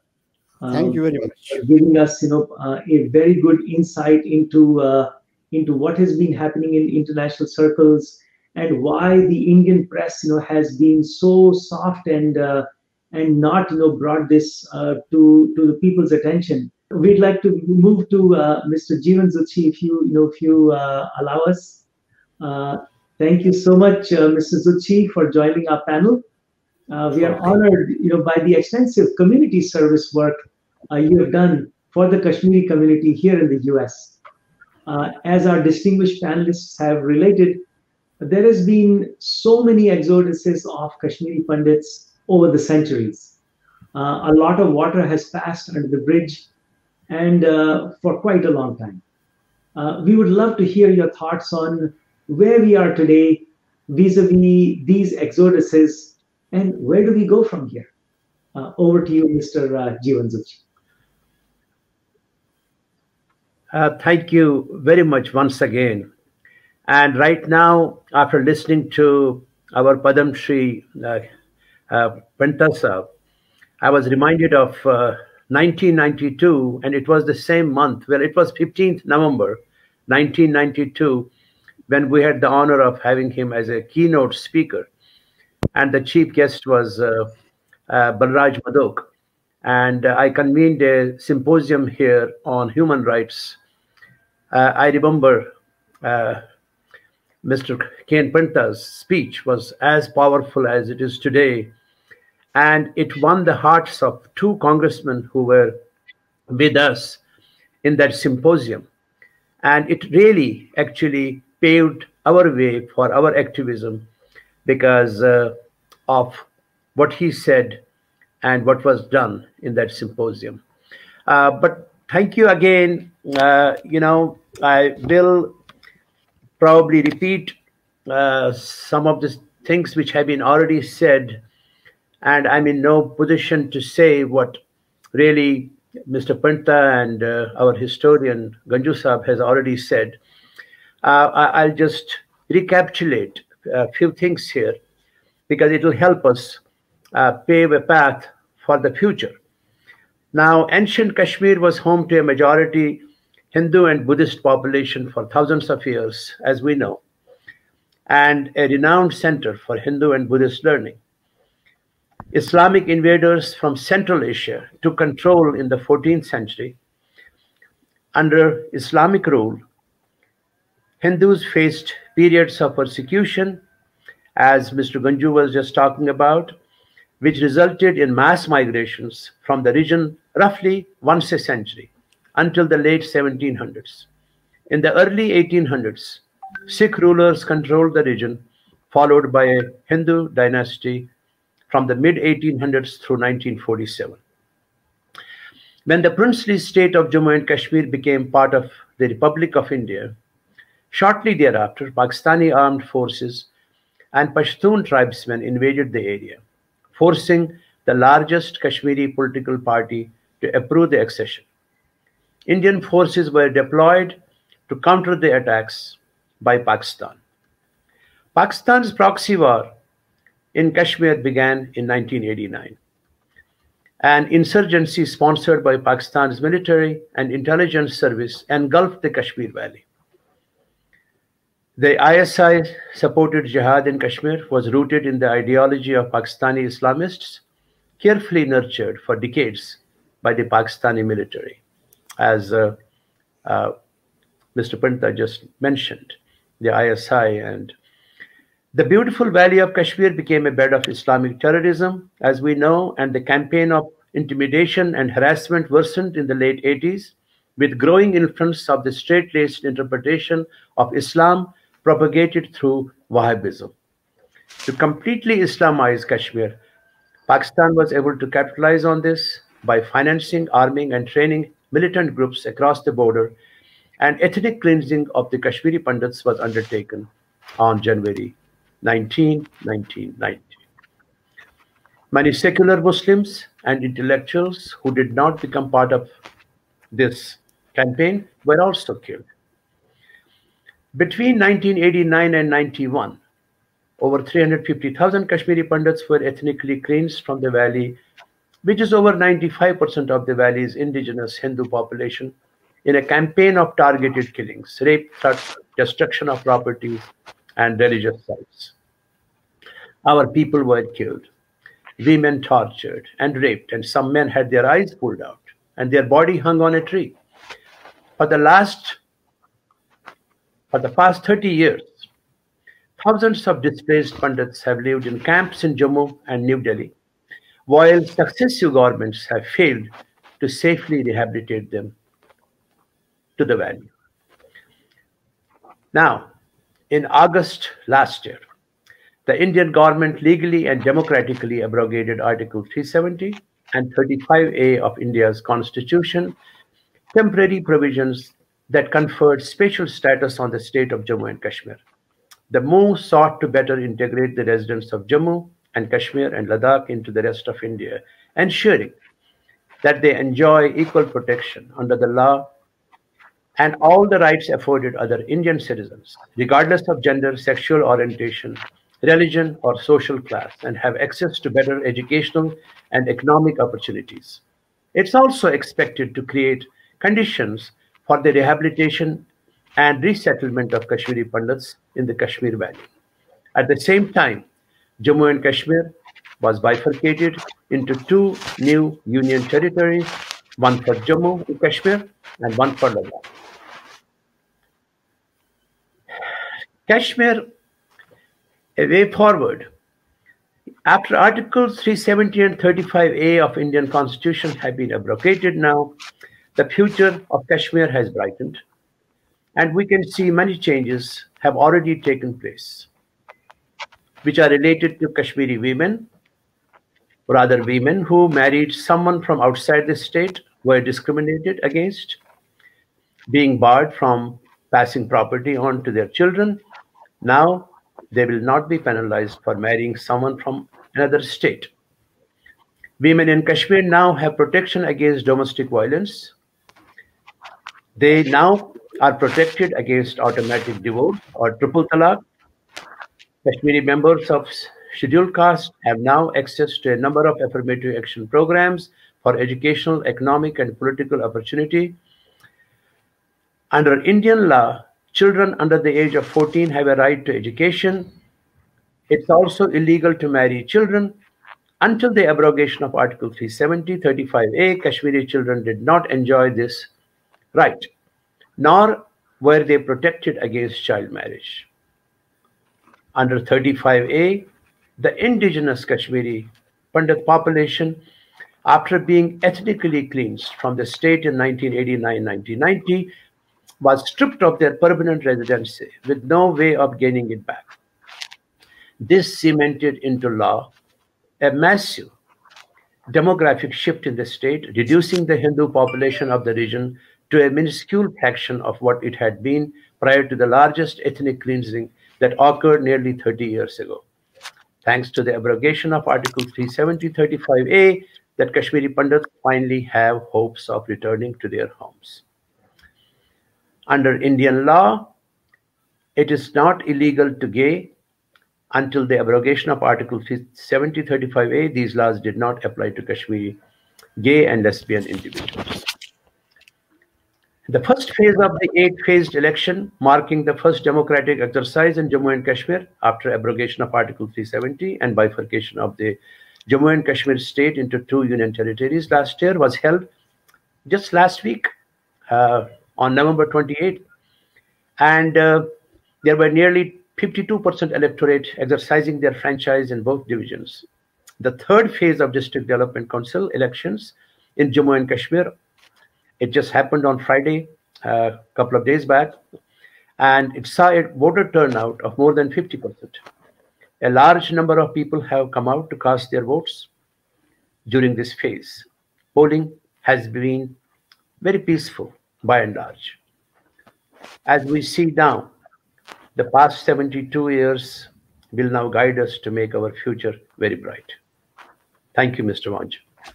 Thank
um,
you very much.
for giving us, you know, uh, a very good insight into uh, into what has been happening in international circles and why the Indian press, you know, has been so soft and uh, and not, you know, brought this uh, to to the people's attention. We'd like to move to uh, Mr. Jeevan Zutshi, if you, you know, if you uh, allow us. Uh, thank you so much, uh, Mr. Zutshi, for joining our panel. Uh, we are honored, you know, by the extensive community service work uh, you have done for the Kashmiri community here in the U.S. Uh, as our distinguished panelists have related, there has been so many exoduses of Kashmiri Pandits over the centuries. Uh, a lot of water has passed under the bridge, and uh, for quite a long time. Uh, we would love to hear your thoughts on where we are today vis-a-vis these exoduses and where do we go from here? Uh, over to you, Mr. Uh, Jeevan Zutshi.
Uh, thank you very much once again. And right now, after listening to our Padam Shri uh, Pentasa, I was reminded of uh, 1992, and it was the same month. Well, it was 15th November 1992 when we had the honor of having him as a keynote speaker. And the chief guest was uh, uh, Balraj Madhok. And uh, I convened a symposium here on human rights. Uh, I remember uh, Mr. K. N. Pandita's speech was as powerful as it is today. And it won the hearts of two congressmen who were with us in that symposium. And it really actually paved our way for our activism because uh, of what he said and what was done in that symposium. Uh, but thank you again. Uh, you know, I will probably repeat uh, some of the things which have been already said, and I'm in no position to say what really Mr. Pandita and uh, our historian Ganjoo Saab has already said. Uh, I'll just recapitulate a few things here because it will help us uh, pave a path for the future. Now, ancient Kashmir was home to a majority Hindu and Buddhist population for thousands of years, as we know, and a renowned center for Hindu and Buddhist learning. Islamic invaders from Central Asia took control in the 14th century. Under Islamic rule, Hindus faced periods of persecution, as Mr. Ganjoo was just talking about, which resulted in mass migrations from the region roughly once a century until the late 1700s. In the early 1800s, Sikh rulers controlled the region, followed by a Hindu dynasty from the mid 1800s through 1947. When the princely state of Jammu and Kashmir became part of the Republic of India, shortly thereafter, Pakistani armed forces and Pashtun tribesmen invaded the area, forcing the largest Kashmiri political party to approve the accession. Indian forces were deployed to counter the attacks by Pakistan. Pakistan's proxy war in Kashmir began in 1989. An insurgency sponsored by Pakistan's military and intelligence service engulfed the Kashmir Valley. The ISI supported jihad in Kashmir was rooted in the ideology of Pakistani Islamists, carefully nurtured for decades by the Pakistani military, as uh, uh, Mr. Pandita just mentioned the ISI. And the beautiful valley of Kashmir became a bed of Islamic terrorism, as we know, and the campaign of intimidation and harassment worsened in the late 80s with growing influence of the straight-laced interpretation of Islam propagated through Wahhabism. To completely Islamize Kashmir, Pakistan was able to capitalize on this by financing, arming, and training militant groups across the border and ethnic cleansing of the Kashmiri Pandits was undertaken on January 19, 1990. Many secular Muslims and intellectuals who did not become part of this campaign were also killed. Between 1989 and 91, over 350,000 Kashmiri Pandits were ethnically cleansed from the valley, which is over 95% of the valley's indigenous Hindu population in a campaign of targeted killings, rape, threats, destruction of properties, and religious sites. Our people were killed, women tortured and raped, and some men had their eyes pulled out and their body hung on a tree. For the last, for the past 30 years, thousands of displaced Pandits have lived in camps in Jammu and New Delhi, while successive governments have failed to safely rehabilitate them to the valley. Now, in August last year, the Indian government legally and democratically abrogated Article 370 and 35A of India's constitution, temporary provisions that conferred special status on the state of Jammu and Kashmir. The move sought to better integrate the residents of Jammu and Kashmir and Ladakh into the rest of India, ensuring that they enjoy equal protection under the law and all the rights afforded other Indian citizens, regardless of gender, sexual orientation, religion, or social class, and have access to better educational and economic opportunities. It's also expected to create conditions for the rehabilitation and resettlement of Kashmiri Pandits in the Kashmir Valley. At the same time, Jammu and Kashmir was bifurcated into two new union territories, one for Jammu and Kashmir and one for Ladakh. Kashmir, a way forward. After Articles 370 and 35A of Indian Constitution have been abrogated now, the future of Kashmir has brightened, and we can see many changes have already taken place, which are related to Kashmiri women, or rather women who married someone from outside the state were discriminated against, being barred from passing property on to their children, now they will not be penalized for marrying someone from another state. Women in Kashmir now have protection against domestic violence. They now are protected against automatic divorce or triple talaq. Kashmiri members of scheduled caste have now access to a number of affirmative action programs for educational, economic, and political opportunity. Under Indian law, children under the age of 14 have a right to education. It's also illegal to marry children. Until the abrogation of Article 370, 35A, Kashmiri children did not enjoy this right, nor were they protected against child marriage. Under 35A, the indigenous Kashmiri Pandit population, after being ethnically cleansed from the state in 1989-1990, was stripped of their permanent residency with no way of gaining it back. This cemented into law a massive demographic shift in the state, reducing the Hindu population of the region to a minuscule fraction of what it had been prior to the largest ethnic cleansing that occurred nearly 30 years ago. Thanks to the abrogation of Article 370-35A, that Kashmiri Pandits finally have hopes of returning to their homes. Under Indian law, it is not illegal to gay until the abrogation of Article 7035A, these laws did not apply to Kashmiri gay and lesbian individuals. The first phase of the eight-phased election, marking the first democratic exercise in Jammu and Kashmir after abrogation of Article 370 and bifurcation of the Jammu and Kashmir state into two union territories last year, was held just last week uh, on November 28th. And uh, there were nearly 52% electorate exercising their franchise in both divisions. The third phase of District Development Council elections in Jammu and Kashmir, it just happened on Friday, a uh, couple of days back, and it saw a voter turnout of more than 50%. A large number of people have come out to cast their votes during this phase. Polling has been very peaceful by and large. As we see now, the past 72 years will now guide us to make our future very bright. Thank you, Mr. Wanchoo.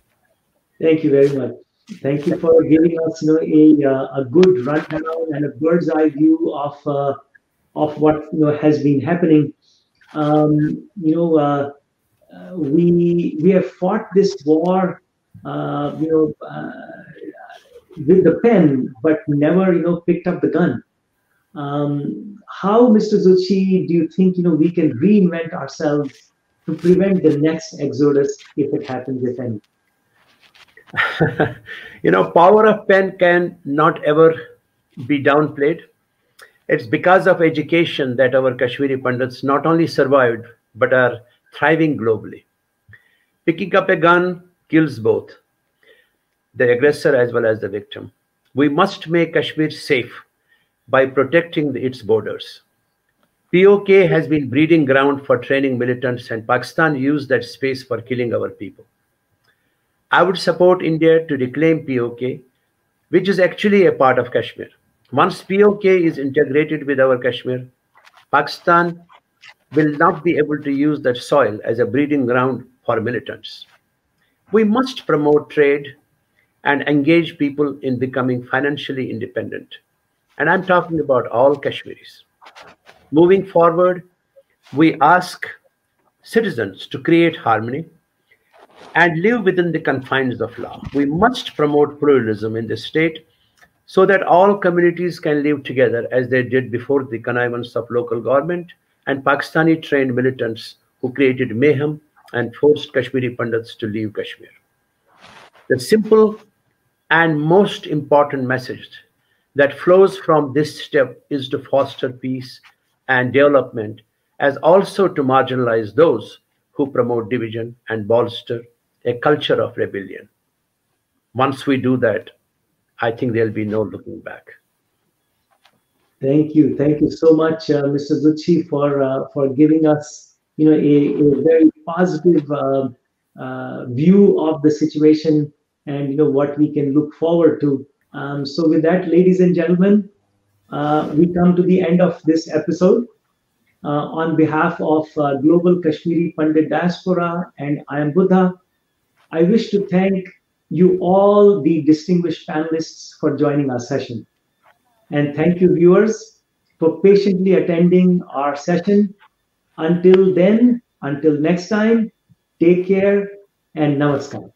Thank you very much. Thank you for giving us you know, a, uh, a good rundown and a bird's eye view of, uh, of what you know, has been happening. Um, you know, uh, uh we, we have fought this war, uh, you know, uh, with the pen, but never, you know, picked up the gun. Um, how, Mr. Zutshi, do you think you know we can reinvent ourselves to prevent the next exodus if it happens, if any? *laughs*
you know, power of pen can not ever be downplayed. It's because of education that our Kashmiri Pandits not only survived but are thriving globally. Picking up a gun kills both the aggressor as well as the victim. We must make Kashmir safe by protecting its borders. POK has been breeding ground for training militants and Pakistan used that space for killing our people. I would support India to reclaim POK, which is actually a part of Kashmir. Once POK is integrated with our Kashmir, Pakistan will not be able to use that soil as a breeding ground for militants. We must promote trade and engage people in becoming financially independent. And I'm talking about all Kashmiris. Moving forward, we ask citizens to create harmony and live within the confines of law. We must promote pluralism in the state so that all communities can live together as they did before the connivance of local government and Pakistani trained militants who created mayhem and forced Kashmiri Pandits to leave Kashmir. The simple and most important message that flows from this step is to foster peace and development, as also to marginalize those who promote division and bolster a culture of rebellion. Once we do that, I think there'll be no looking back.
Thank you, thank you so much, uh, Mr. Zutshi, for uh, for giving us, you know, a, a very positive uh, uh view of the situation and you know what we can look forward to um, so with that, ladies and gentlemen, uh, we come to the end of this episode. Uh, on behalf of uh, Global Kashmiri Pandit Diaspora and I am Buddha, I wish to thank you all, the distinguished panelists, for joining our session. And thank you, viewers, for patiently attending our session. Until then, until next time, take care and namaskar.